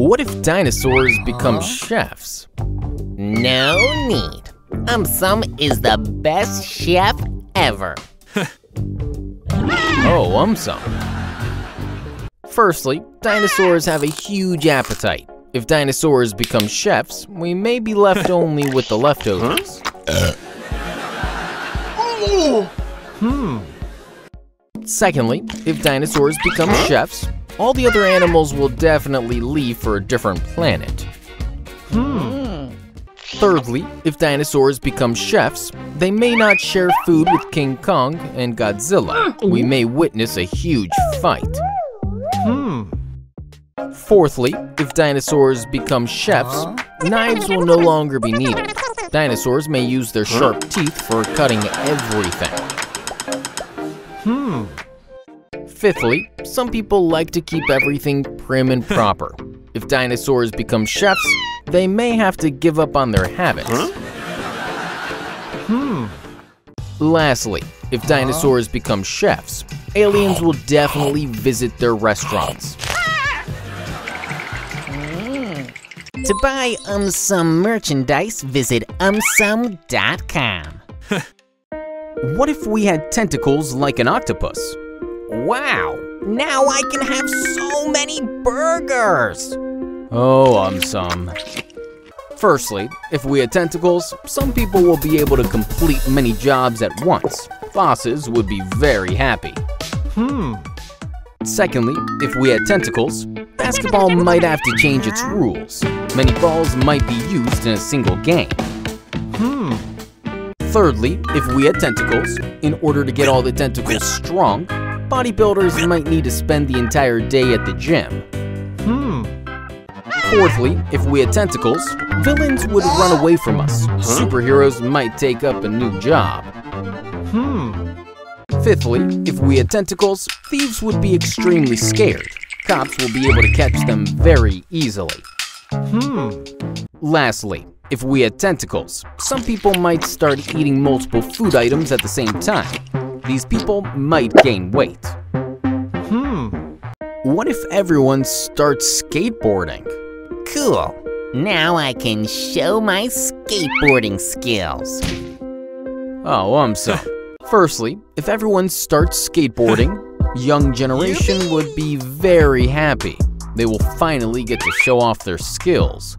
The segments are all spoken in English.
What if dinosaurs become chefs? No need. AumSum is the best chef ever. Oh, um some. Firstly, dinosaurs have a huge appetite. If dinosaurs become chefs, we may be left only with the leftovers. Hmm. Secondly, if dinosaurs become chefs, all the other animals will definitely leave for a different planet. Hmm. Thirdly, if dinosaurs become chefs, they may not share food with King Kong and Godzilla. We may witness a huge fight. Fourthly, if dinosaurs become chefs, knives will no longer be needed. Dinosaurs may use their sharp teeth for cutting everything. Hmm. Fifthly, some people like to keep everything prim and proper. If dinosaurs become chefs, they may have to give up on their habits. Hmm. Lastly, if dinosaurs become chefs, aliens will definitely visit their restaurants. To buy AumSum merchandise, visit aumsum.com. What if we had tentacles like an octopus? Wow, now I can have so many burgers. Oh, um, some. Firstly, if we had tentacles, some people will be able to complete many jobs at once. Bosses would be very happy. Hmm. Secondly, if we had tentacles, basketball might have to change its rules. Many balls might be used in a single game. Hmm. Thirdly, if we had tentacles, in order to get all the tentacles strong, bodybuilders might need to spend the entire day at the gym. Hmm. Fourthly, if we had tentacles, villains would run away from us. Superheroes might take up a new job. Hmm. Fifthly, if we had tentacles, thieves would be extremely scared. Cops will be able to catch them very easily. Hmm. Lastly, if we had tentacles, some people might start eating multiple food items at the same time. These people might gain weight. Hmm. What if everyone starts skateboarding? Cool. Now I can show my skateboarding skills. Oh, I'm so. Firstly, if everyone starts skateboarding, young generation would be very happy. They will finally get to show off their skills.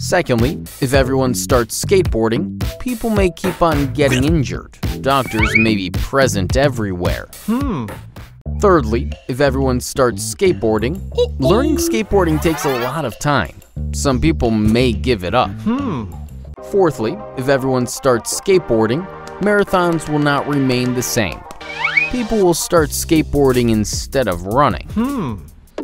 Secondly, if everyone starts skateboarding, people may keep on getting injured. Doctors may be present everywhere. Hmm. Thirdly, if everyone starts skateboarding, learning skateboarding takes a lot of time. Some people may give it up. Hmm. Fourthly, if everyone starts skateboarding, marathons will not remain the same. People will start skateboarding instead of running.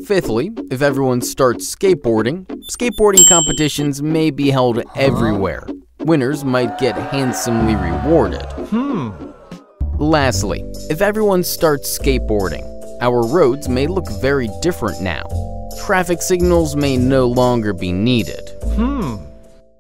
Fifthly, if everyone starts skateboarding, skateboarding competitions may be held everywhere. Winners might get handsomely rewarded. Hmm. Lastly, if everyone starts skateboarding, our roads may look very different now. Traffic signals may no longer be needed.